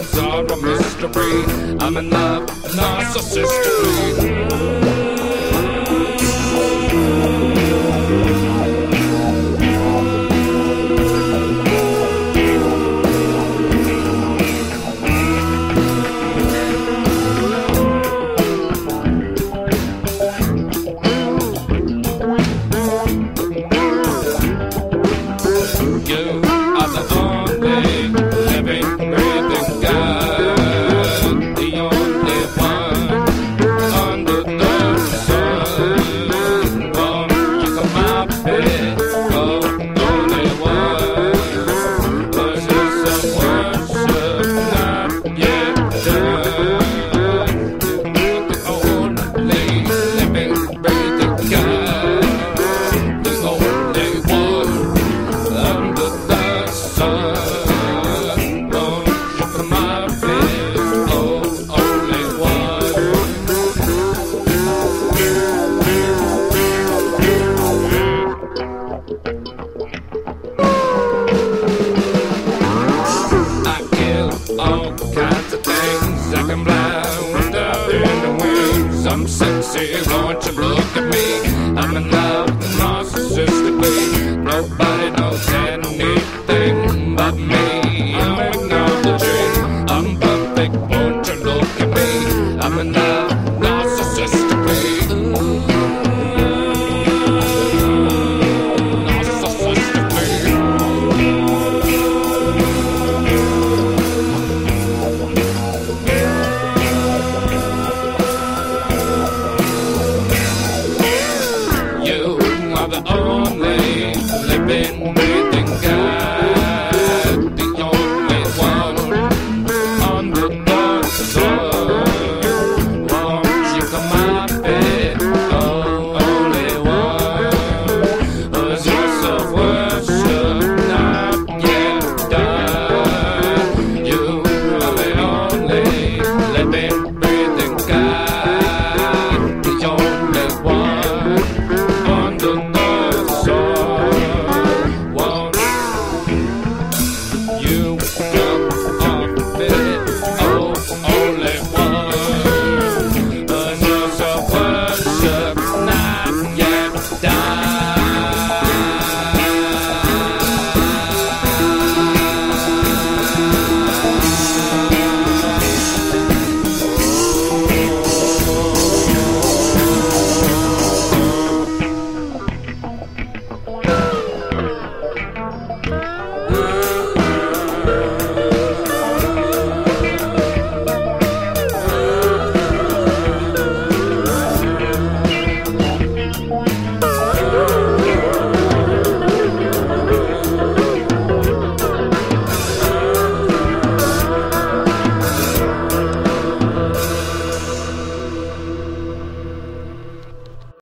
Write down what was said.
things are a mystery. I'm in love, narcissistically. all kinds of things. I can fly, with the wind. I'm sexy, won't you look at me? let me